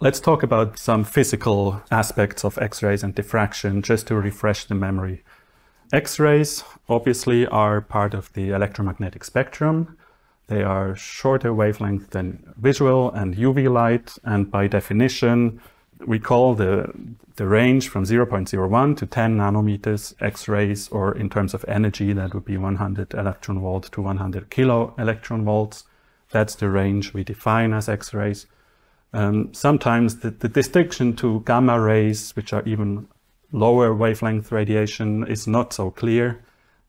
Let's talk about some physical aspects of X-rays and diffraction just to refresh the memory. X-rays obviously are part of the electromagnetic spectrum. They are shorter wavelength than visual and UV light, and by definition, we call the, the range from 0.01 to 10 nanometers X-rays, or in terms of energy, that would be 100 electron volt to 100 kilo electron volts. That's the range we define as X-rays. Um, sometimes the, the, distinction to gamma rays, which are even lower wavelength radiation, is not so clear.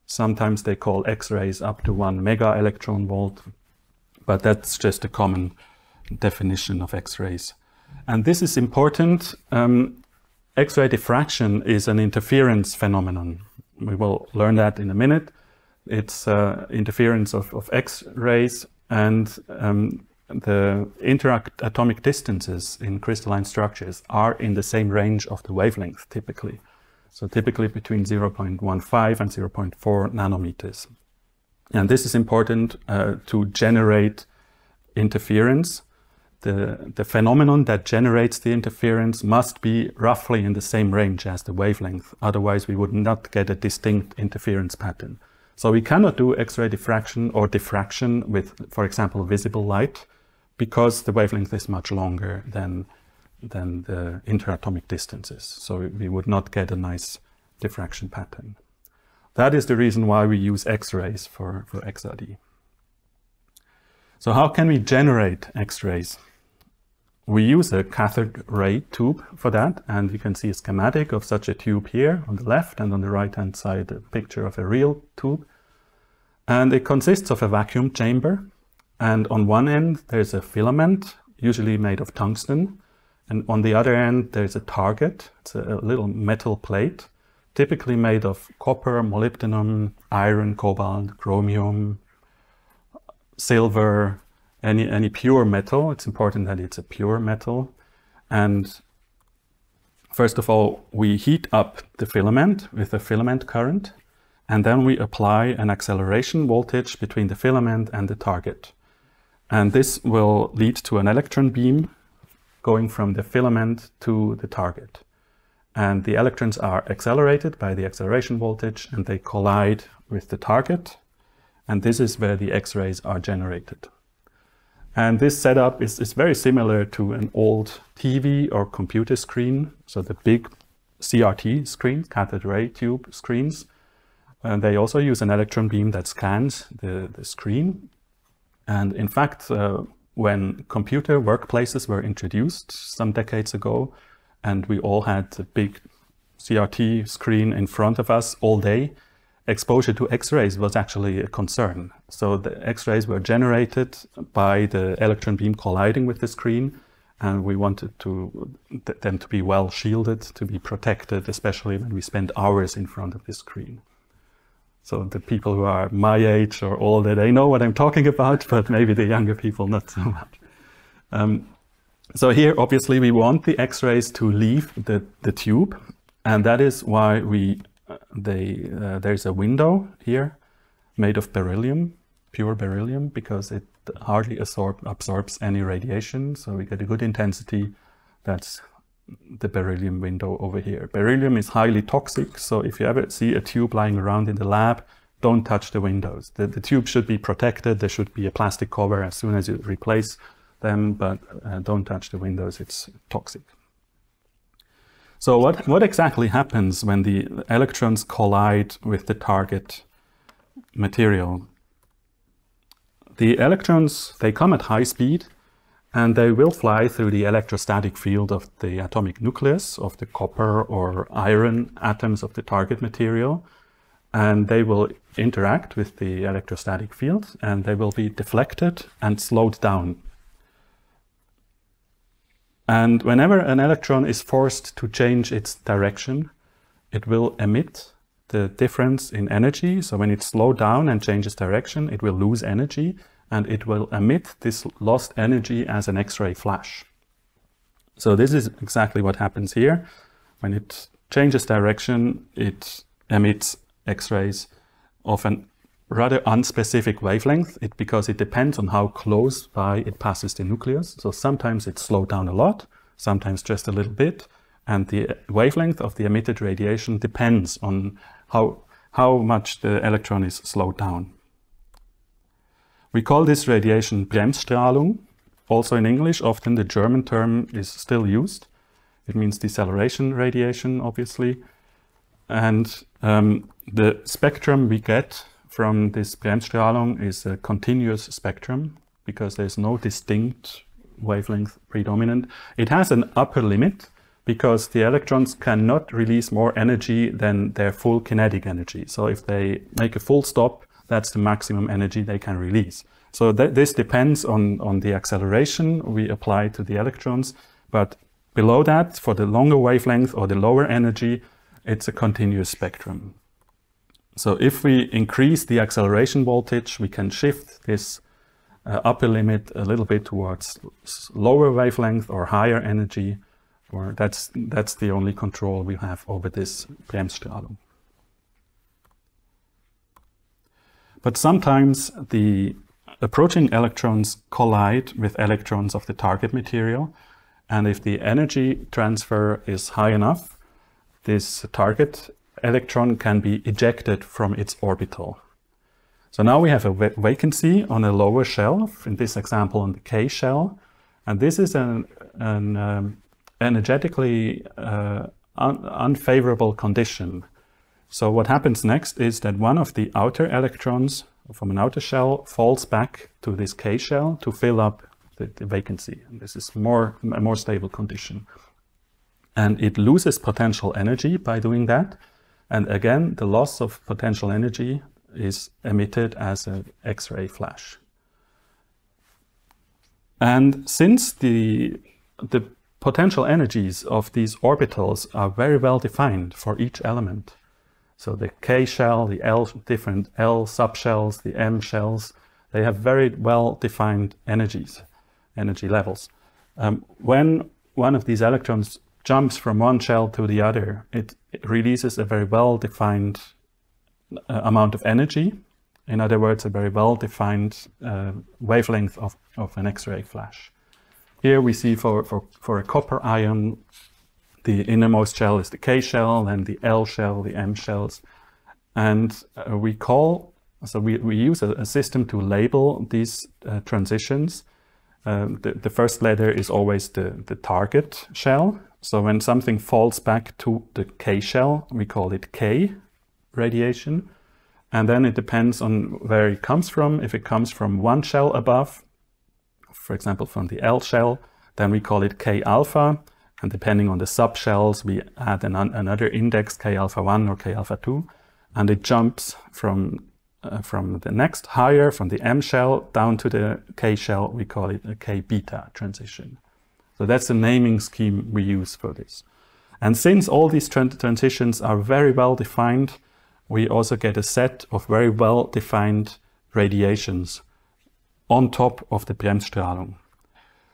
Sometimes they call X-rays up to one mega electron volt, but that's just a common definition of X-rays. And this is important. Um, X-ray diffraction is an interference phenomenon. We will learn that in a minute. It's uh, interference of, of X-rays and um, the interatomic distances in crystalline structures are in the same range of the wavelength typically. So typically between 0.15 and 0.4 nanometers. And this is important uh, to generate interference. The, the phenomenon that generates the interference must be roughly in the same range as the wavelength. Otherwise, we would not get a distinct interference pattern. So we cannot do X-ray diffraction or diffraction with, for example, visible light because the wavelength is much longer than, than the interatomic distances. So we would not get a nice diffraction pattern. That is the reason why we use X-rays for, for XRD. So how can we generate X-rays? We use a cathode ray tube for that, and you can see a schematic of such a tube here on the left, and on the right-hand side a picture of a real tube. And it consists of a vacuum chamber, and on one end there's a filament, usually made of tungsten, and on the other end there's a target, it's a little metal plate, typically made of copper, molybdenum, iron, cobalt, chromium, silver, any, any pure metal. It's important that it's a pure metal. And first of all, we heat up the filament with a filament current, and then we apply an acceleration voltage between the filament and the target. And this will lead to an electron beam going from the filament to the target. And the electrons are accelerated by the acceleration voltage and they collide with the target and this is where the X-rays are generated. And this setup is, is very similar to an old TV or computer screen. So the big CRT screens, cathode ray tube screens. And they also use an electron beam that scans the, the screen. And in fact, uh, when computer workplaces were introduced some decades ago, and we all had a big CRT screen in front of us all day, exposure to X-rays was actually a concern. So the X-rays were generated by the electron beam colliding with the screen, and we wanted to them to be well shielded, to be protected, especially when we spend hours in front of the screen. So the people who are my age or older, they know what I'm talking about, but maybe the younger people not so much. Um, so here, obviously, we want the X-rays to leave the, the tube, and that is why we they, uh, there's a window here made of beryllium, pure beryllium, because it hardly absorb, absorbs any radiation. So we get a good intensity. That's the beryllium window over here. Beryllium is highly toxic. So if you ever see a tube lying around in the lab, don't touch the windows. The, the tube should be protected. There should be a plastic cover as soon as you replace them, but uh, don't touch the windows. It's toxic. So what, what exactly happens when the electrons collide with the target material? The electrons, they come at high speed and they will fly through the electrostatic field of the atomic nucleus of the copper or iron atoms of the target material. And they will interact with the electrostatic field and they will be deflected and slowed down and whenever an electron is forced to change its direction, it will emit the difference in energy. So when it slows down and changes direction, it will lose energy and it will emit this lost energy as an X-ray flash. So this is exactly what happens here. When it changes direction, it emits X-rays of an rather unspecific wavelength it, because it depends on how close by it passes the nucleus. So sometimes it's slowed down a lot, sometimes just a little bit. And the wavelength of the emitted radiation depends on how, how much the electron is slowed down. We call this radiation Bremsstrahlung. Also in English, often the German term is still used. It means deceleration radiation, obviously. And um, the spectrum we get from this Bremsstrahlung is a continuous spectrum because there's no distinct wavelength predominant. It has an upper limit because the electrons cannot release more energy than their full kinetic energy. So if they make a full stop, that's the maximum energy they can release. So th this depends on, on the acceleration we apply to the electrons, but below that, for the longer wavelength or the lower energy, it's a continuous spectrum. So if we increase the acceleration voltage, we can shift this uh, upper limit a little bit towards lower wavelength or higher energy, or that's, that's the only control we have over this Bremsstrahlung. But sometimes the approaching electrons collide with electrons of the target material, and if the energy transfer is high enough, this target electron can be ejected from its orbital. So now we have a vacancy on a lower shell, in this example on the K shell, and this is an, an um, energetically uh, un unfavorable condition. So what happens next is that one of the outer electrons from an outer shell falls back to this K shell to fill up the, the vacancy. And this is more, a more stable condition. And it loses potential energy by doing that. And again, the loss of potential energy is emitted as an X-ray flash. And since the, the potential energies of these orbitals are very well defined for each element, so the K shell, the L different L subshells, the M shells, they have very well defined energies, energy levels. Um, when one of these electrons jumps from one shell to the other, it, it releases a very well-defined uh, amount of energy. In other words, a very well-defined uh, wavelength of, of an X-ray flash. Here we see for, for, for a copper ion, the innermost shell is the K shell, then the L shell, the M shells. And uh, we call, so we, we use a, a system to label these uh, transitions. Um, the, the first letter is always the, the target shell, so when something falls back to the K shell, we call it K radiation. And then it depends on where it comes from. If it comes from one shell above, for example, from the L shell, then we call it K alpha. And depending on the subshells, we add an, another index, K alpha 1 or K alpha 2. And it jumps from, uh, from the next higher, from the M shell down to the K shell. We call it a K beta transition. So that's the naming scheme we use for this. And since all these transitions are very well defined, we also get a set of very well defined radiations on top of the Bremsstrahlung.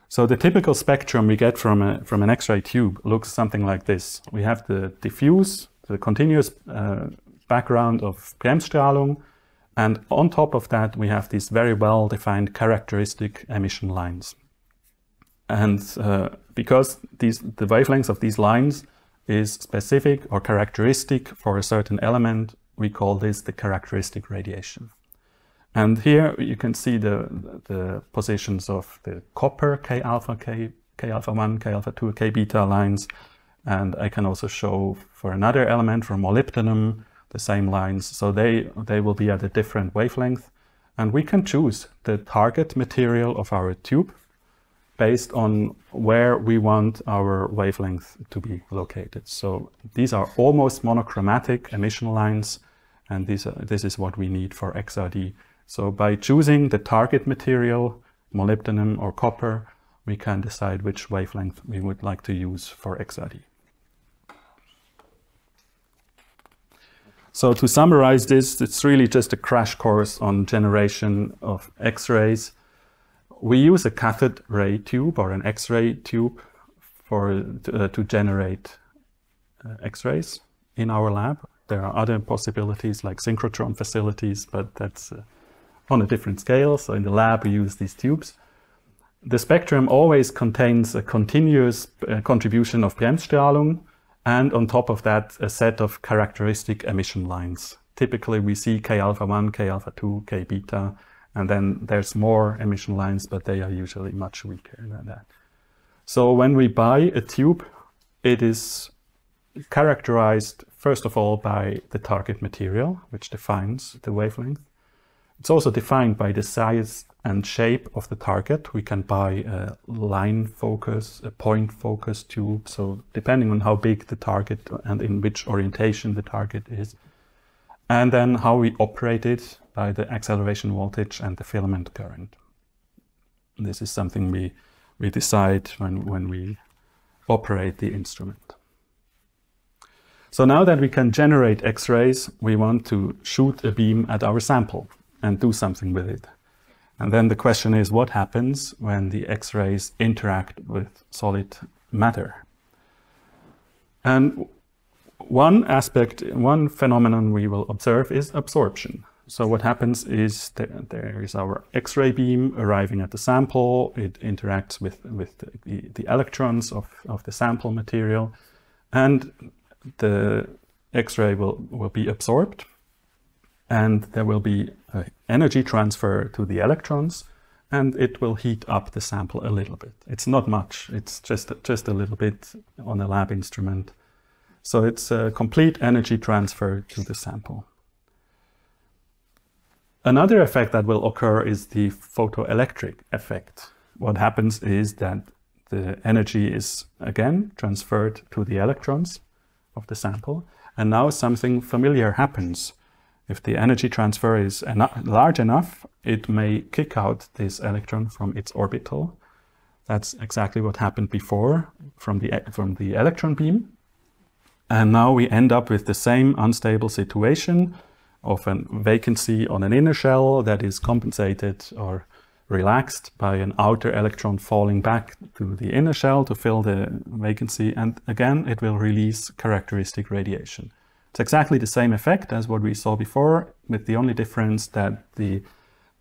So the typical spectrum we get from, a, from an X-ray tube looks something like this. We have the diffuse, the continuous uh, background of Bremsstrahlung, and on top of that we have these very well defined characteristic emission lines. And uh, because these, the wavelengths of these lines is specific or characteristic for a certain element, we call this the characteristic radiation. And here you can see the, the positions of the copper K alpha, K, K alpha 1, K alpha 2, K beta lines. And I can also show for another element, for molybdenum, the same lines. So they, they will be at a different wavelength. And we can choose the target material of our tube based on where we want our wavelength to be located. So these are almost monochromatic emission lines, and are, this is what we need for XRD. So by choosing the target material, molybdenum or copper, we can decide which wavelength we would like to use for XRD. So to summarize this, it's really just a crash course on generation of X-rays we use a cathode ray tube or an X-ray tube for uh, to generate uh, X-rays in our lab. There are other possibilities like synchrotron facilities, but that's uh, on a different scale. So in the lab, we use these tubes. the spectrum always contains a continuous uh, contribution of Bremsstrahlung and on top of that a set of characteristic emission lines. Typically we see K alpha 1, K alpha 2, K beta and then there's more emission lines but they are usually much weaker than that. So when we buy a tube it is characterized first of all by the target material which defines the wavelength. It's also defined by the size and shape of the target. We can buy a line focus, a point focus tube. So depending on how big the target and in which orientation the target is. And then how we operate it by the acceleration voltage and the filament current. This is something we, we decide when, when we operate the instrument. So now that we can generate X-rays, we want to shoot a beam at our sample and do something with it. And then the question is what happens when the X-rays interact with solid matter? And one aspect, one phenomenon we will observe is absorption. So what happens is there is our X-ray beam arriving at the sample. It interacts with, with the, the electrons of, of the sample material and the X-ray will, will be absorbed and there will be energy transfer to the electrons and it will heat up the sample a little bit. It's not much, it's just, just a little bit on a lab instrument. So it's a complete energy transfer to the sample. Another effect that will occur is the photoelectric effect. What happens is that the energy is again transferred to the electrons of the sample and now something familiar happens. If the energy transfer is large enough, it may kick out this electron from its orbital. That's exactly what happened before from the, from the electron beam. And now we end up with the same unstable situation of a vacancy on an inner shell that is compensated or relaxed by an outer electron falling back to the inner shell to fill the vacancy. And again, it will release characteristic radiation. It's exactly the same effect as what we saw before, with the only difference that the,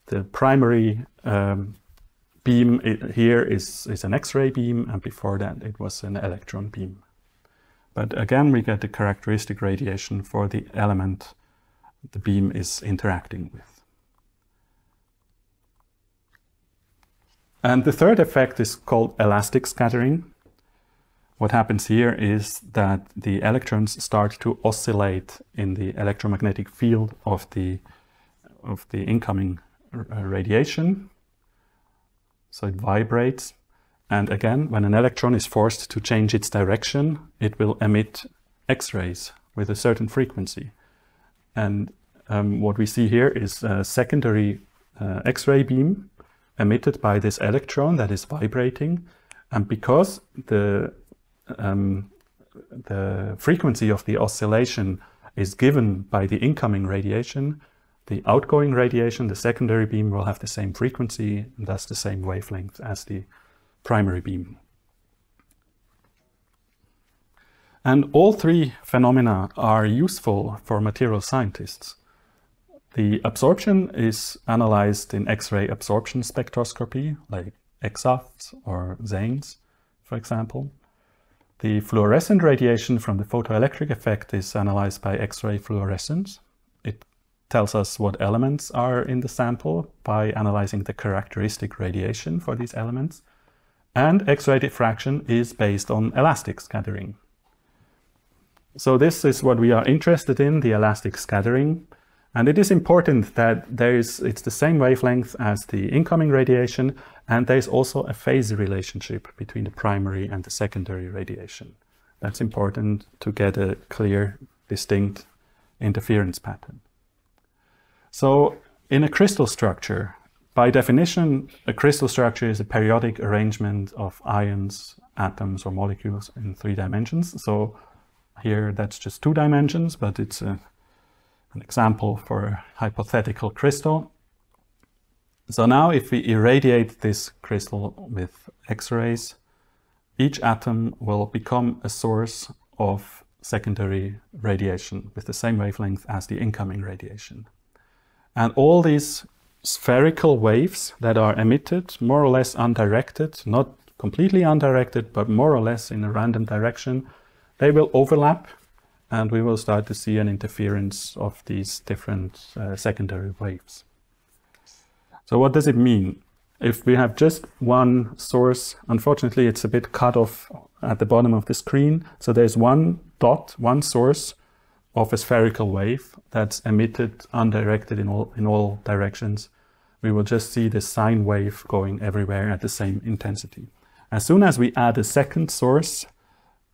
the primary um, beam here is, is an X-ray beam, and before that it was an electron beam. But again, we get the characteristic radiation for the element the beam is interacting with. And the third effect is called elastic scattering. What happens here is that the electrons start to oscillate in the electromagnetic field of the, of the incoming uh, radiation. So it vibrates. And again, when an electron is forced to change its direction, it will emit X-rays with a certain frequency. And um, what we see here is a secondary uh, X-ray beam emitted by this electron that is vibrating. And because the um, the frequency of the oscillation is given by the incoming radiation, the outgoing radiation, the secondary beam, will have the same frequency and thus the same wavelength as the primary beam. And all three phenomena are useful for material scientists. The absorption is analyzed in X-ray absorption spectroscopy, like EXAFS or XANES, for example. The fluorescent radiation from the photoelectric effect is analyzed by X-ray fluorescence. It tells us what elements are in the sample by analyzing the characteristic radiation for these elements. And X-ray diffraction is based on elastic scattering. So this is what we are interested in, the elastic scattering. And it is important that there is, it's the same wavelength as the incoming radiation, and there's also a phase relationship between the primary and the secondary radiation. That's important to get a clear, distinct interference pattern. So in a crystal structure, by definition, a crystal structure is a periodic arrangement of ions, atoms, or molecules in three dimensions. So here that's just two dimensions, but it's a an example for a hypothetical crystal. So now if we irradiate this crystal with X-rays, each atom will become a source of secondary radiation with the same wavelength as the incoming radiation. And all these spherical waves that are emitted more or less undirected, not completely undirected, but more or less in a random direction. They will overlap and we will start to see an interference of these different uh, secondary waves. So what does it mean? If we have just one source, unfortunately it's a bit cut off at the bottom of the screen. So there's one dot, one source of a spherical wave that's emitted undirected in all, in all directions. We will just see the sine wave going everywhere at the same intensity. As soon as we add a second source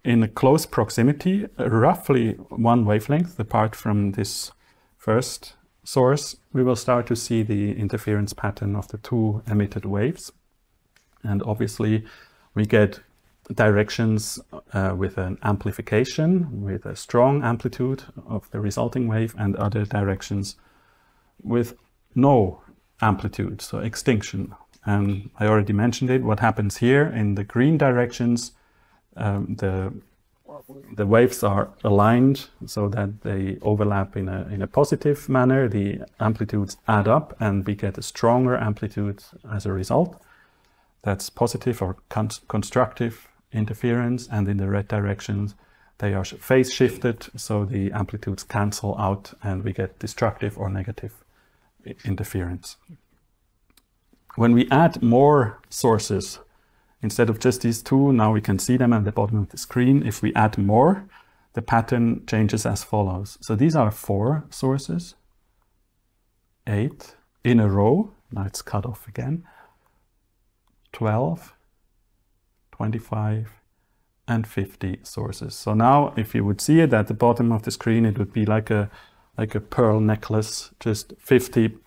in a close proximity, roughly one wavelength apart from this first source, we will start to see the interference pattern of the two emitted waves. And obviously we get directions uh, with an amplification, with a strong amplitude of the resulting wave and other directions with no amplitude, so extinction. And I already mentioned it, what happens here in the green directions, um, the the waves are aligned so that they overlap in a, in a positive manner. The amplitudes add up and we get a stronger amplitude as a result. That's positive or con constructive interference. And in the red directions, they are phase shifted. So the amplitudes cancel out and we get destructive or negative interference. When we add more sources Instead of just these two, now we can see them at the bottom of the screen. If we add more, the pattern changes as follows. So these are four sources, eight in a row. Now it's cut off again. 12, 25, and 50 sources. So now if you would see it at the bottom of the screen, it would be like a, like a pearl necklace, just 50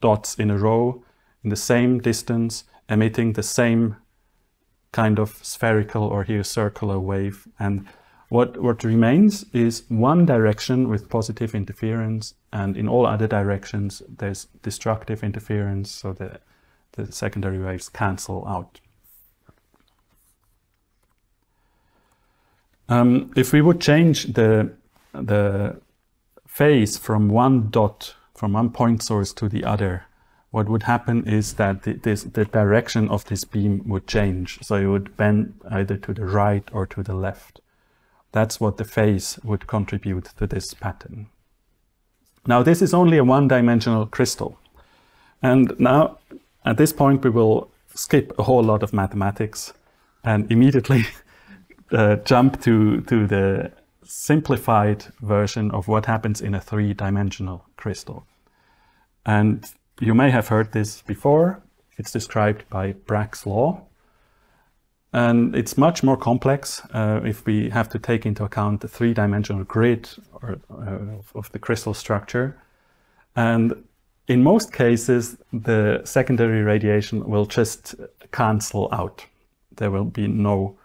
dots in a row in the same distance, emitting the same kind of spherical or here circular wave. And what, what remains is one direction with positive interference and in all other directions there's destructive interference so the, the secondary waves cancel out. Um, if we would change the, the phase from one dot, from one point source to the other, what would happen is that the, this, the direction of this beam would change. So it would bend either to the right or to the left. That's what the phase would contribute to this pattern. Now this is only a one-dimensional crystal. And now at this point we will skip a whole lot of mathematics and immediately uh, jump to, to the simplified version of what happens in a three-dimensional crystal. And you may have heard this before. It's described by Bragg's law. And it's much more complex uh, if we have to take into account the three-dimensional grid or, uh, of the crystal structure. And in most cases, the secondary radiation will just cancel out. There will be no,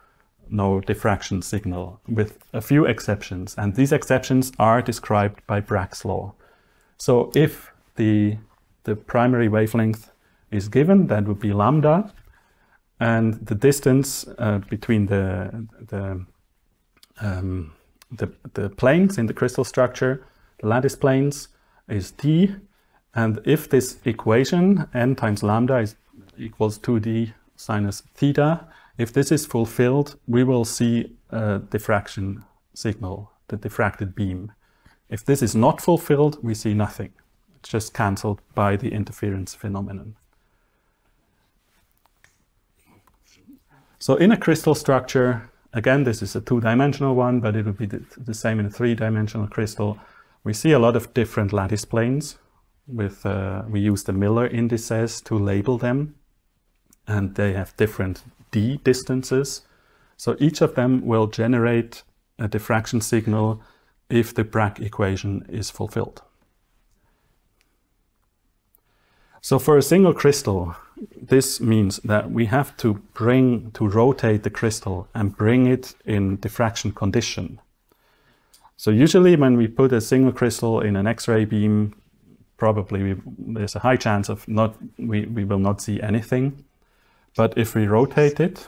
no diffraction signal, with a few exceptions. And these exceptions are described by Bragg's law. So if the the primary wavelength is given, that would be lambda, and the distance uh, between the, the, um, the, the, planes in the crystal structure, the lattice planes, is d, and if this equation, n times lambda is equals 2d sinus theta, if this is fulfilled, we will see a diffraction signal, the diffracted beam. If this is not fulfilled, we see nothing just cancelled by the interference phenomenon. So in a crystal structure, again, this is a two-dimensional one, but it would be the, same in a three-dimensional crystal. We see a lot of different lattice planes. With uh, we use the Miller indices to label them, and they have different d distances. So each of them will generate a diffraction signal if the Bragg equation is fulfilled. So for a single crystal, this means that we have to bring, to rotate the crystal and bring it in diffraction condition. So usually when we put a single crystal in an X-ray beam, probably we, there's a high chance of not, we, we will not see anything. But if we rotate it,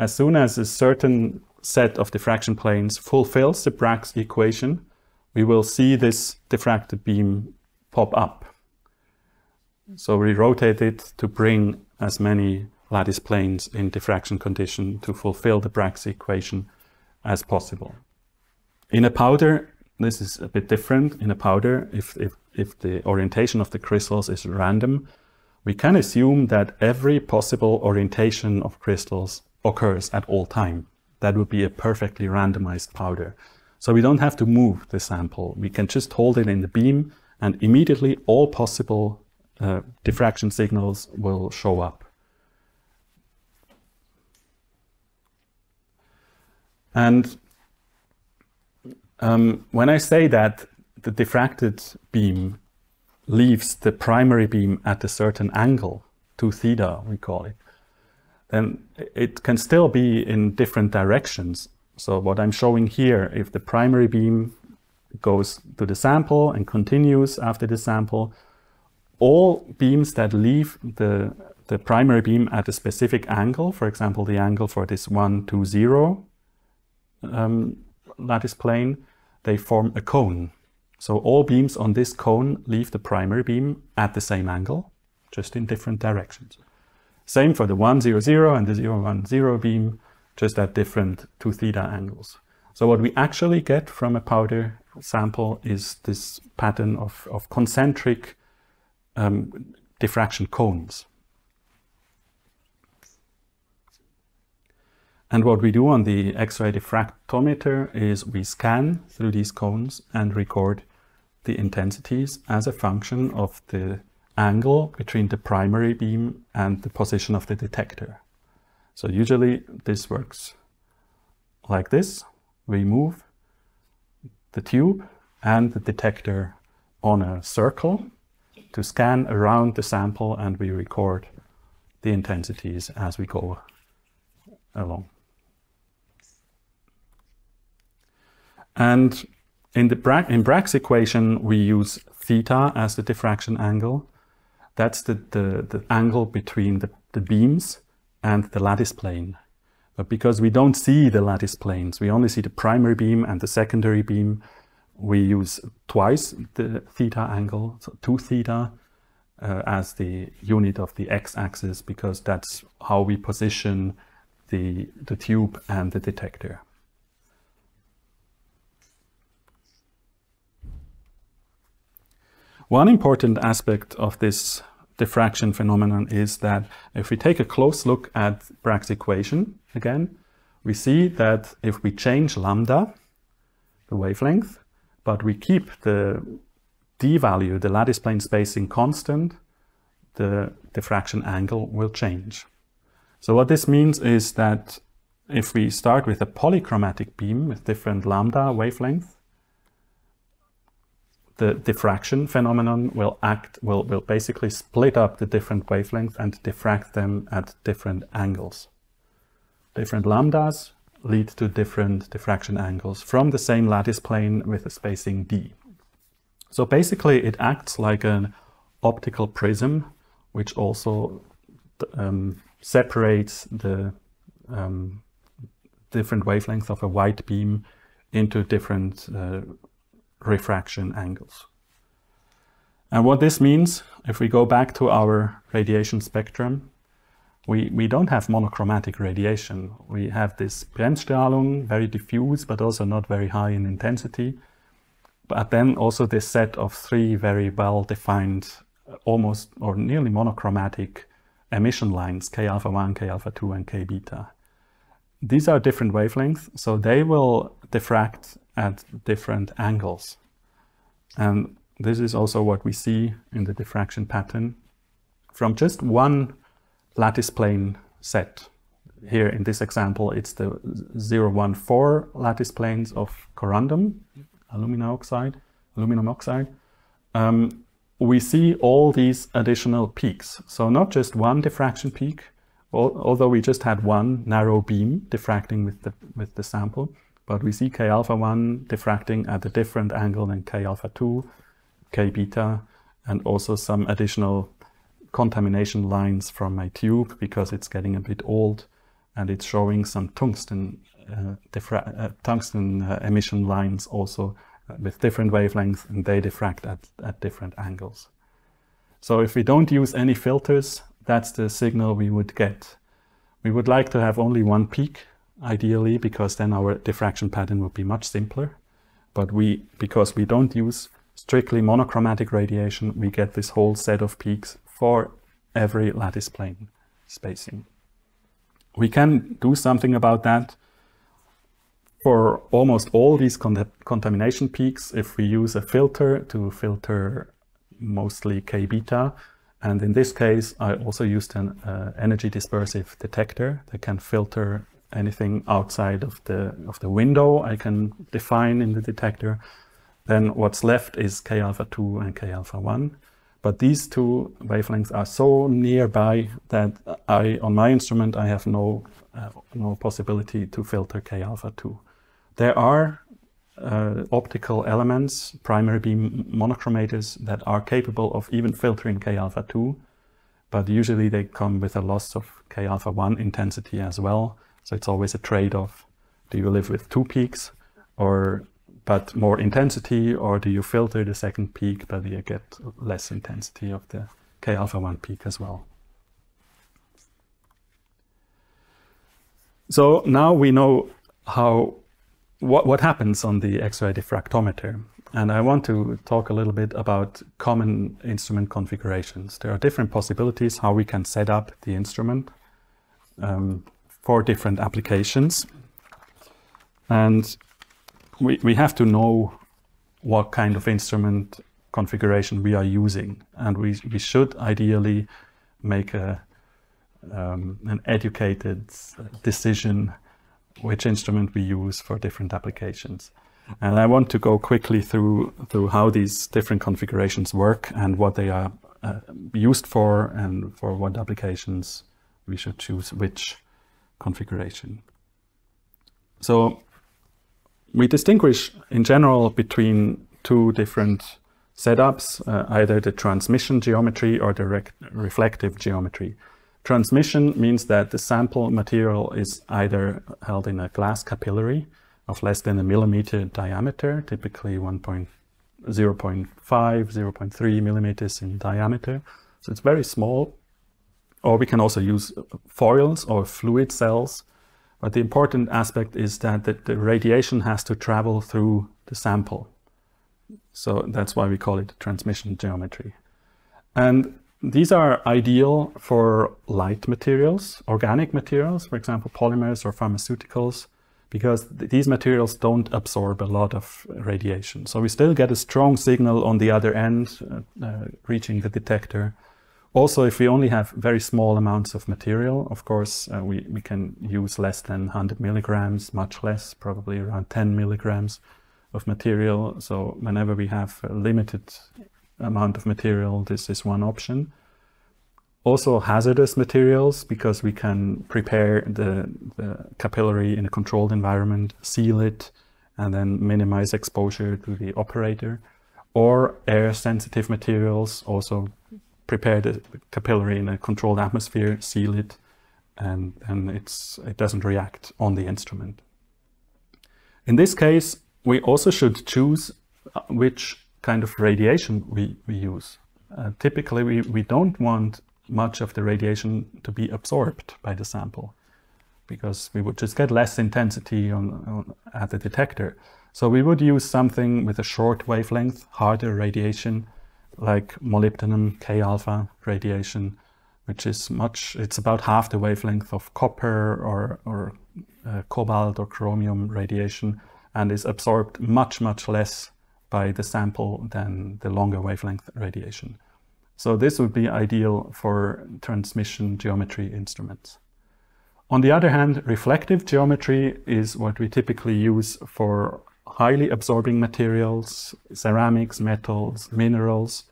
as soon as a certain set of diffraction planes fulfills the Bragg's equation, we will see this diffracted beam pop up. So we rotate it to bring as many lattice planes in diffraction condition to fulfill the Braggs equation as possible. In a powder, this is a bit different. In a powder, if, if, if the orientation of the crystals is random, we can assume that every possible orientation of crystals occurs at all time. That would be a perfectly randomized powder. So we don't have to move the sample. We can just hold it in the beam and immediately all possible uh, diffraction signals will show up. And um, when I say that the diffracted beam leaves the primary beam at a certain angle, 2 theta we call it, then it can still be in different directions. So what I'm showing here, if the primary beam goes to the sample and continues after the sample, all beams that leave the, the primary beam at a specific angle, for example, the angle for this 1, 2, 0 um, lattice plane, they form a cone. So all beams on this cone leave the primary beam at the same angle, just in different directions. Same for the 1, 0, 0 and the 0, 1, 0 beam, just at different 2 theta angles. So what we actually get from a powder sample is this pattern of, of concentric um, diffraction cones. And what we do on the X-ray diffractometer is we scan through these cones and record the intensities as a function of the angle between the primary beam and the position of the detector. So usually this works like this. We move the tube and the detector on a circle to scan around the sample and we record the intensities as we go along. And in the Bragg, in Bragg's equation, we use theta as the diffraction angle. That's the, the, the angle between the, the beams and the lattice plane. But because we don't see the lattice planes, we only see the primary beam and the secondary beam, we use twice the theta angle, so 2 theta, uh, as the unit of the x-axis because that's how we position the, the tube and the detector. One important aspect of this diffraction phenomenon is that if we take a close look at Bragg's equation again, we see that if we change lambda, the wavelength, but we keep the d value, the lattice plane spacing constant, the diffraction angle will change. So what this means is that if we start with a polychromatic beam with different lambda wavelength, the diffraction phenomenon will act, will, will basically split up the different wavelengths and diffract them at different angles. Different lambdas lead to different diffraction angles from the same lattice plane with a spacing d. So basically it acts like an optical prism which also um, separates the um, different wavelengths of a white beam into different uh, refraction angles. And what this means, if we go back to our radiation spectrum, we, we don't have monochromatic radiation. We have this Bremsstrahlung, very diffuse, but also not very high in intensity. But then also this set of three very well-defined, uh, almost or nearly monochromatic emission lines, K alpha 1, K alpha 2, and K beta. These are different wavelengths, so they will diffract at different angles. And this is also what we see in the diffraction pattern from just one lattice plane set. Here in this example, it's the 014 lattice planes of corundum, aluminum oxide, aluminum oxide. Um, we see all these additional peaks. So not just one diffraction peak, although we just had one narrow beam diffracting with the, with the sample, but we see K alpha 1 diffracting at a different angle than K alpha 2, K beta, and also some additional contamination lines from my tube because it's getting a bit old and it's showing some tungsten uh, uh, tungsten uh, emission lines also uh, with different wavelengths and they diffract at, at different angles. So if we don't use any filters, that's the signal we would get. We would like to have only one peak, ideally, because then our diffraction pattern would be much simpler. But we, because we don't use strictly monochromatic radiation, we get this whole set of peaks for every lattice plane spacing. We can do something about that for almost all these con contamination peaks if we use a filter to filter mostly K beta. And in this case, I also used an uh, energy dispersive detector that can filter anything outside of the, of the window I can define in the detector. Then what's left is K alpha 2 and K alpha 1. But these two wavelengths are so nearby that I, on my instrument, I have no, uh, no possibility to filter K alpha 2. There are uh, optical elements, primary beam monochromators, that are capable of even filtering K alpha 2, but usually they come with a loss of K alpha 1 intensity as well. So it's always a trade-off. Do you live with two peaks or but more intensity or do you filter the second peak but you get less intensity of the K alpha 1 peak as well. So now we know how what, what happens on the X-ray diffractometer. And I want to talk a little bit about common instrument configurations. There are different possibilities how we can set up the instrument um, for different applications. And we, we have to know what kind of instrument configuration we are using. And we, we should ideally make a, um, an educated decision which instrument we use for different applications. And I want to go quickly through, through how these different configurations work and what they are uh, used for and for what applications we should choose which configuration. So we distinguish in general between two different setups, uh, either the transmission geometry or the reflective geometry. Transmission means that the sample material is either held in a glass capillary of less than a millimeter diameter, typically 1.0.5, 0.3 millimeters in diameter. So it's very small. Or we can also use foils or fluid cells. But the important aspect is that the, the radiation has to travel through the sample. So that's why we call it transmission geometry. And these are ideal for light materials, organic materials, for example, polymers or pharmaceuticals, because th these materials don't absorb a lot of radiation. So we still get a strong signal on the other end, uh, uh, reaching the detector. Also, if we only have very small amounts of material, of course, uh, we, we can use less than 100 milligrams, much less, probably around 10 milligrams of material. So whenever we have a limited amount of material, this is one option. Also hazardous materials, because we can prepare the, the capillary in a controlled environment, seal it, and then minimize exposure to the operator. Or air sensitive materials, also prepare the capillary in a controlled atmosphere, seal it, and then it's, it doesn't react on the instrument. In this case, we also should choose uh, which kind of radiation we, we use. Uh, typically, we, we don't want much of the radiation to be absorbed by the sample because we would just get less intensity on, on, at the detector. So we would use something with a short wavelength, harder radiation, like molybdenum K-alpha radiation, which is much, it's about half the wavelength of copper or, or uh, cobalt or chromium radiation and is absorbed much, much less by the sample than the longer wavelength radiation. So this would be ideal for transmission geometry instruments. On the other hand, reflective geometry is what we typically use for highly absorbing materials, ceramics, metals, minerals.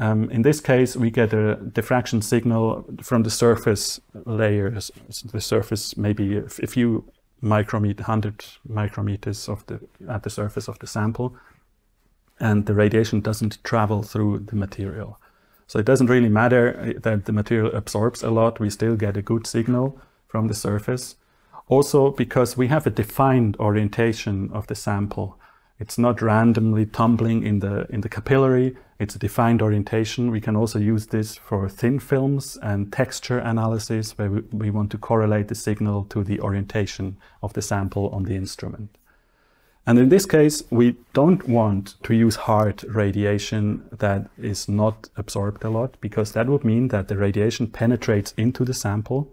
Um, in this case, we get a diffraction signal from the surface layers. The surface maybe a few micrometer, 100 micrometers of the, at the surface of the sample. And the radiation doesn't travel through the material. So it doesn't really matter uh, that the material absorbs a lot. We still get a good signal from the surface. Also, because we have a defined orientation of the sample. It's not randomly tumbling in the, in the capillary. It's a defined orientation. We can also use this for thin films and texture analysis where we, we want to correlate the signal to the orientation of the sample on the instrument. And in this case, we don't want to use hard radiation that is not absorbed a lot because that would mean that the radiation penetrates into the sample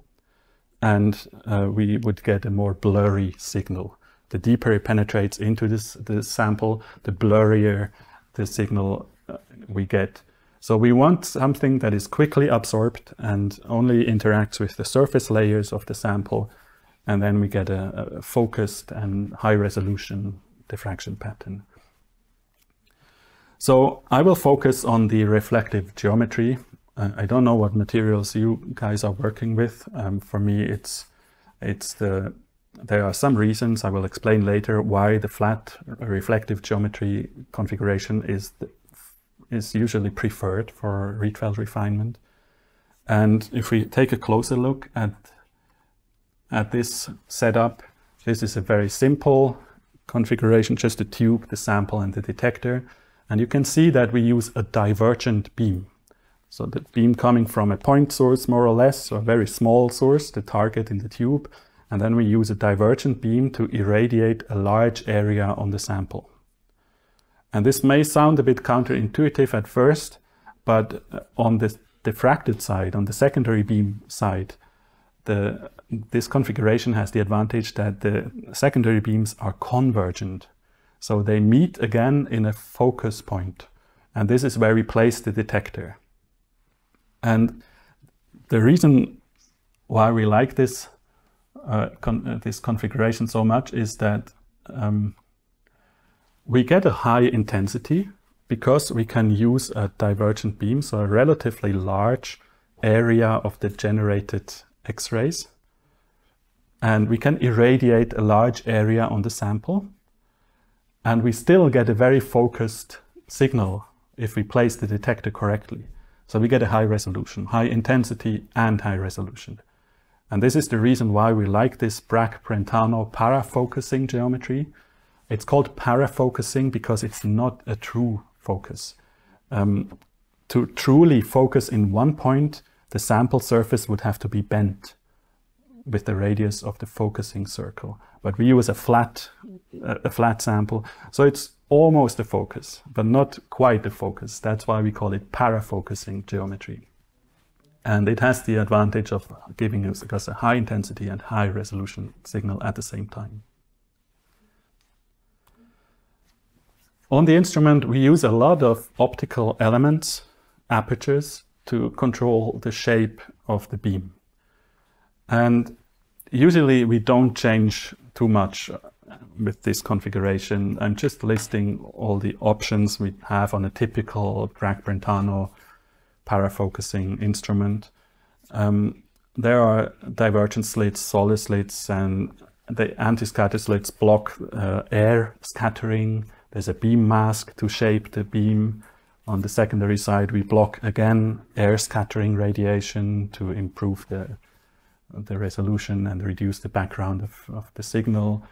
and uh, we would get a more blurry signal. The deeper it penetrates into this, the sample, the blurrier the signal uh, we get. So we want something that is quickly absorbed and only interacts with the surface layers of the sample. And then we get a, a focused and high resolution diffraction pattern. So I will focus on the reflective geometry. I don't know what materials you guys are working with. Um, for me, it's it's the there are some reasons I will explain later why the flat reflective geometry configuration is the, is usually preferred for Rietveld refinement. And if we take a closer look at at this setup, this is a very simple configuration, just the tube, the sample, and the detector. And you can see that we use a divergent beam. So the beam coming from a point source, more or less, so a very small source, the target in the tube, and then we use a divergent beam to irradiate a large area on the sample. And this may sound a bit counterintuitive at first, but uh, on the diffracted side, on the secondary beam side, the, this configuration has the advantage that the secondary beams are convergent. So they meet again in a focus point. And this is where we place the detector. And the reason why we like this uh, con uh, this configuration so much is that um, we get a high intensity because we can use a divergent beam, so a relatively large area of the generated X-rays. And we can irradiate a large area on the sample. And we still get a very focused signal if we place the detector correctly. So we get a high resolution, high intensity and high resolution. And this is the reason why we like this Bragg-Brentano parafocusing geometry. It's called parafocusing because it's not a true focus. Um, to truly focus in one point, the sample surface would have to be bent with the radius of the focusing circle. But we use a flat, a flat sample. So it's almost a focus, but not quite a focus. That's why we call it parafocusing geometry. And it has the advantage of giving us a high intensity and high resolution signal at the same time. On the instrument, we use a lot of optical elements, apertures, to control the shape of the beam. And usually we don't change too much with this configuration. I'm just listing all the options we have on a typical Bragg-Brentano parafocusing instrument. Um, there are divergent slits, Soller slits, and the anti-scatter slits block uh, air scattering. There's a beam mask to shape the beam. On the secondary side, we block again air scattering radiation to improve the, the resolution and reduce the background of, of the signal.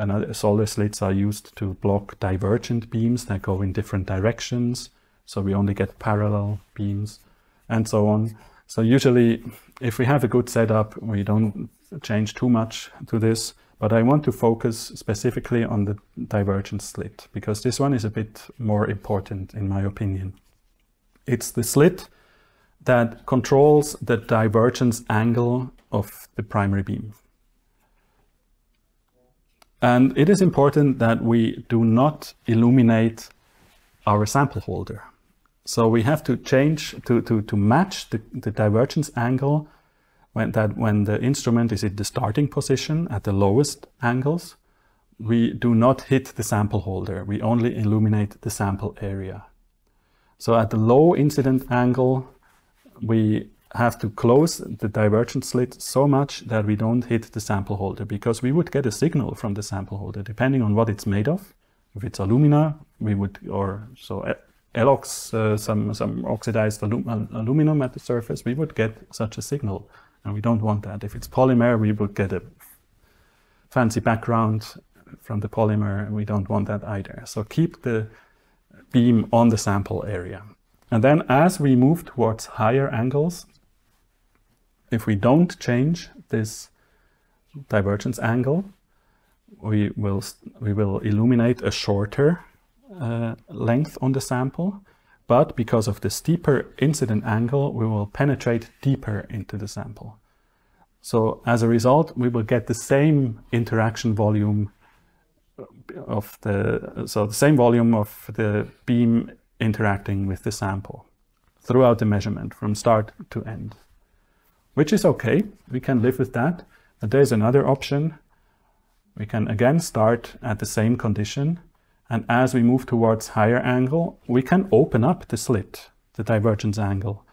And Soller slits are used to block divergent beams that go in different directions. So we only get parallel beams and so on. So usually if we have a good setup, we don't change too much to this, but I want to focus specifically on the divergent slit because this one is a bit more important in my opinion. It's the slit that controls the divergence angle of the primary beam. And it is important that we do not illuminate our sample holder. So we have to change to, to, to match the, the divergence angle when, that when the instrument is in the starting position at the lowest angles, we do not hit the sample holder. We only illuminate the sample area. So at the low incident angle, we have to close the divergent slit so much that we don't hit the sample holder because we would get a signal from the sample holder depending on what it's made of. If it's alumina, we would, or so AlOx, uh, some, some oxidized alum aluminum at the surface, we would get such a signal. And we don't want that. If it's polymer, we would get a fancy background from the polymer, And we don't want that either. So keep the beam on the sample area. And then as we move towards higher angles, if we don't change this divergence angle, we will, we will illuminate a shorter uh, length on the sample, but because of the steeper incident angle, we will penetrate deeper into the sample. So as a result, we will get the same interaction volume of the, so the same volume of the beam interacting with the sample throughout the measurement from start to end, which is okay. We can live with that. But there's another option. We can again start at the same condition. And as we move towards higher angle, we can open up the slit, the divergence angle,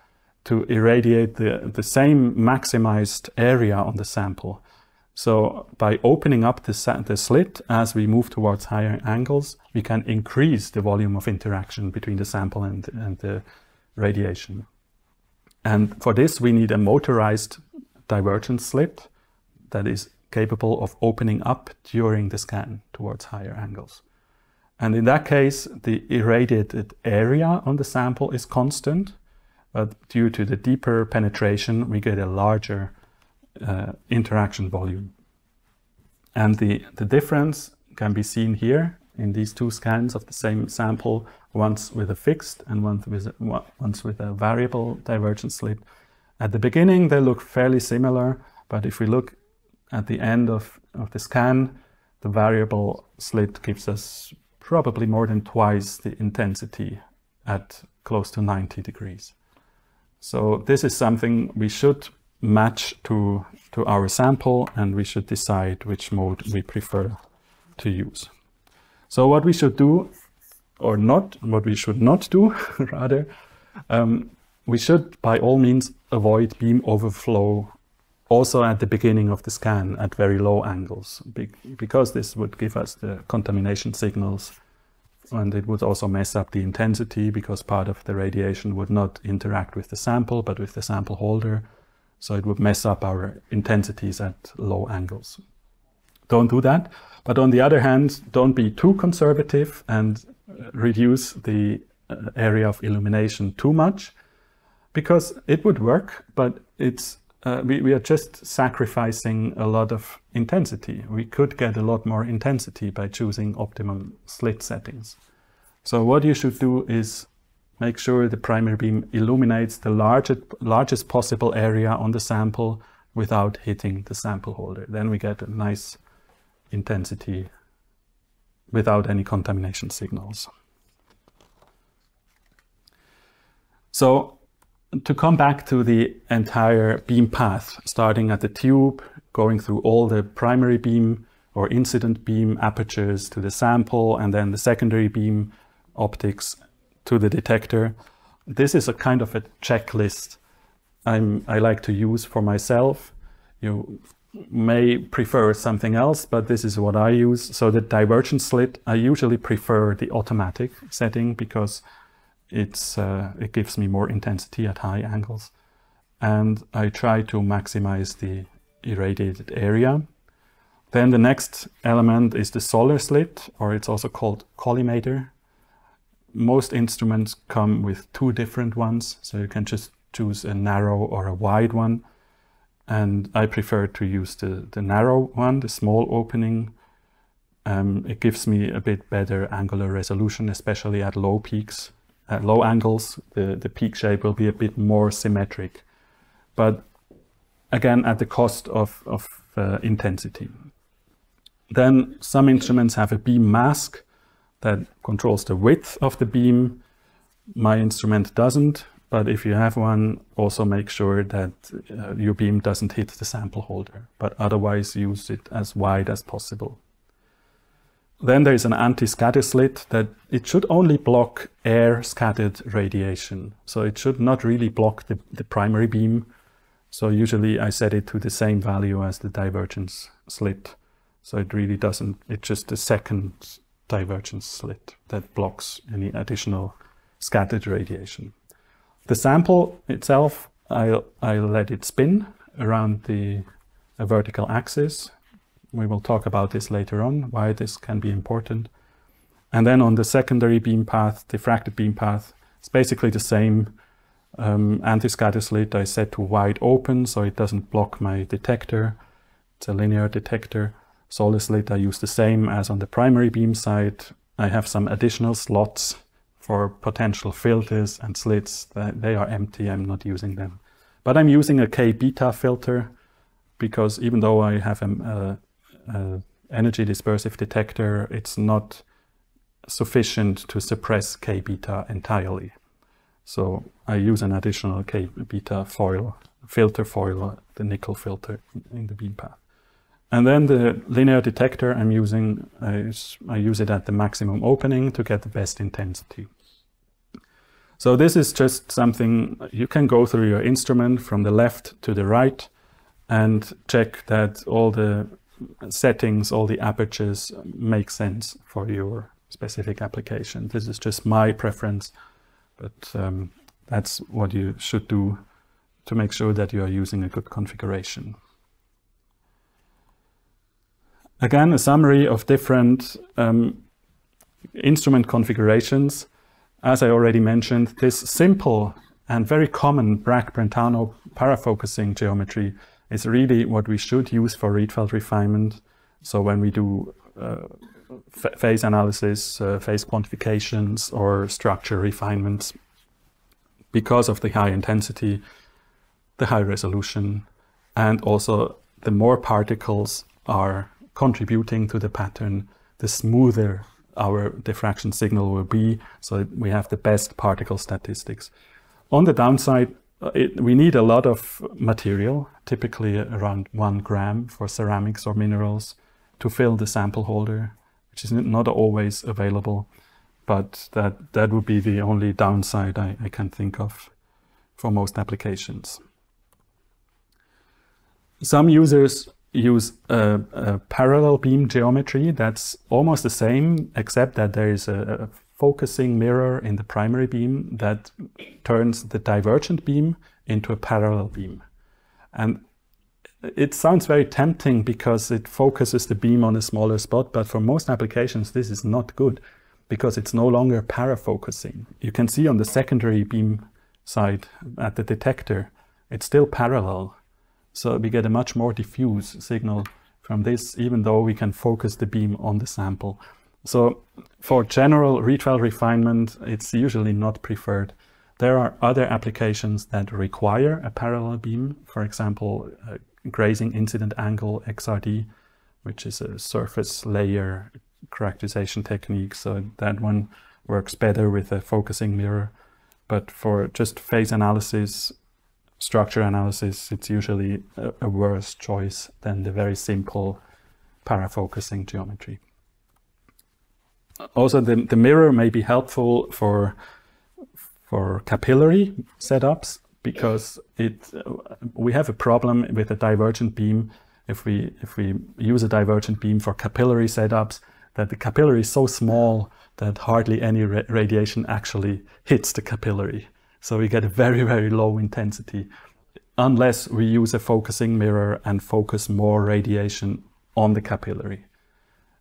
to irradiate the, the same maximized area on the sample. So by opening up the, the slit as we move towards higher angles, we can increase the volume of interaction between the sample and, and the radiation. And for this, we need a motorized divergence slit that is capable of opening up during the scan towards higher angles. And in that case, the irradiated area on the sample is constant, but due to the deeper penetration, we get a larger uh, interaction volume. And the, the difference can be seen here in these two scans of the same sample, once with a fixed and once with a, once with a variable divergence slit. At the beginning, they look fairly similar, but if we look at the end of, of the scan, the variable slit gives us probably more than twice the intensity at close to 90 degrees. So this is something we should match to, to our sample and we should decide which mode we prefer to use. So what we should do or not, what we should not do rather, um, we should by all means avoid beam overflow also at the beginning of the scan at very low angles because this would give us the contamination signals and it would also mess up the intensity because part of the radiation would not interact with the sample but with the sample holder so it would mess up our intensities at low angles. Don't do that. But on the other hand, don't be too conservative and reduce the uh, area of illumination too much because it would work, but it's uh, we, we are just sacrificing a lot of intensity. We could get a lot more intensity by choosing optimal slit settings. So what you should do is Make sure the primary beam illuminates the largest, largest possible area on the sample without hitting the sample holder. Then we get a nice intensity without any contamination signals. So to come back to the entire beam path, starting at the tube, going through all the primary beam or incident beam apertures to the sample, and then the secondary beam optics to the detector. This is a kind of a checklist I'm, I like to use for myself. You may prefer something else, but this is what I use. So the divergence slit, I usually prefer the automatic setting because it's uh, it gives me more intensity at high angles. And I try to maximize the irradiated area. Then the next element is the Soller slit, or it's also called collimator most instruments come with two different ones, so you can just choose a narrow or a wide one. And I prefer to use the, the narrow one, the small opening. Um, it gives me a bit better angular resolution, especially at low peaks. At low angles, the, the peak shape will be a bit more symmetric. But again, at the cost of, of uh, intensity. Then some instruments have a beam mask, that controls the width of the beam. My instrument doesn't, but if you have one, also make sure that uh, your beam doesn't hit the sample holder, but otherwise use it as wide as possible. Then there is an anti-scatter slit that it should only block air scattered radiation. So it should not really block the, the primary beam. So usually I set it to the same value as the divergence slit. So it really doesn't, it's just a second divergence slit that blocks any additional scattered radiation. The sample itself, I'll, I'll let it spin around the vertical axis We will talk about this later on, why this can be important. And then on the secondary beam path, diffracted beam path, it's basically the same. Um, anti-scatter slit I set to wide open so it doesn't block my detector. It's a linear detector. Soller slit I use the same as on the primary beam side. I have some additional slots for potential filters and slits. They are empty, I'm not using them. But I'm using a K-beta filter because even though I have an a, a energy dispersive detector, it's not sufficient to suppress K-beta entirely. So I use an additional K-beta foil, filter foil, the nickel filter in the beam path. And then the linear detector I'm using, I, I use it at the maximum opening to get the best intensity. So this is just something you can go through your instrument from the left to the right and check that all the settings, all the apertures make sense for your specific application. This is just my preference, but um, that's what you should do to make sure that you are using a good configuration. Again, a summary of different um, instrument configurations. As I already mentioned, this simple and very common Bragg-Brentano parafocusing geometry is really what we should use for Rietveld refinement. So when we do uh, phase analysis, uh, phase quantifications, or structure refinements, because of the high intensity, the high resolution, and also the more particles are contributing to the pattern, the smoother our diffraction signal will be, so we have the best particle statistics. On the downside, uh, it, we need a lot of material, typically around one gram for ceramics or minerals, to fill the sample holder, which is not always available. But that, that would be the only downside I, I can think of for most applications. Some users use a, a, parallel beam geometry that's almost the same, except that there is a, a focusing mirror in the primary beam that turns the divergent beam into a parallel beam. And it sounds very tempting because it focuses the beam on a smaller spot, but for most applications, this is not good because it's no longer parafocusing. You can see on the secondary beam side at the detector, it's still parallel. So we get a much more diffuse signal from this, even though we can focus the beam on the sample. So for general Rietveld refinement, it's usually not preferred. There are other applications that require a parallel beam, for example, grazing incident angle XRD, which is a surface layer characterization technique. So that one works better with a focusing mirror. But for just phase analysis, structure analysis, it's usually a, a worse choice than the very simple parafocusing geometry. Also the, the mirror may be helpful for for capillary setups because it we have a problem with a divergent beam. If we if we use a divergent beam for capillary setups that the capillary is so small that hardly any ra radiation actually hits the capillary so we get a very very low intensity unless we use a focusing mirror and focus more radiation on the capillary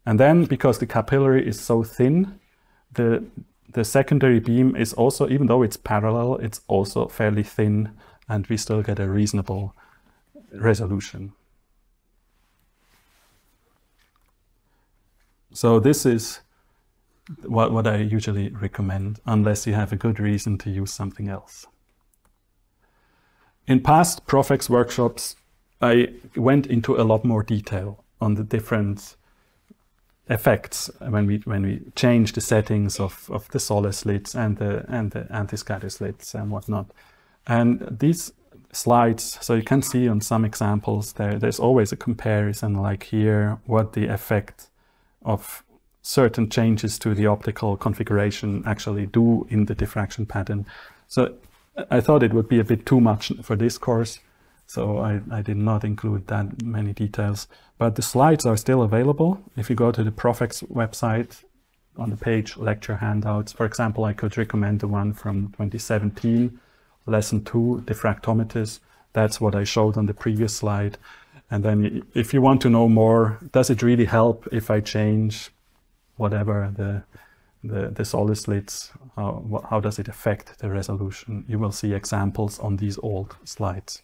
and then because the capillary is so thin, the, the secondary beam is also, even though it's parallel, it's also fairly thin and we still get a reasonable resolution. So this is what, what I usually recommend, unless you have a good reason to use something else. In past Profex workshops, I went into a lot more detail on the different effects when we when we change the settings of, of the Soller slits and the and the anti-scatter slits and whatnot. And these slides, so you can see on some examples there, there's always a comparison like here, what the effect of certain changes to the optical configuration actually do in the diffraction pattern. So I thought it would be a bit too much for this course. So I, I did not include that many details. But the slides are still available. If you go to the Profex website on the page lecture handouts, for example, I could recommend the one from 2017, lesson two, diffractometers. That's what I showed on the previous slide. And then if you want to know more, does it really help if I change whatever the the, the Soller slits, how, how does it affect the resolution? You will see examples on these old slides.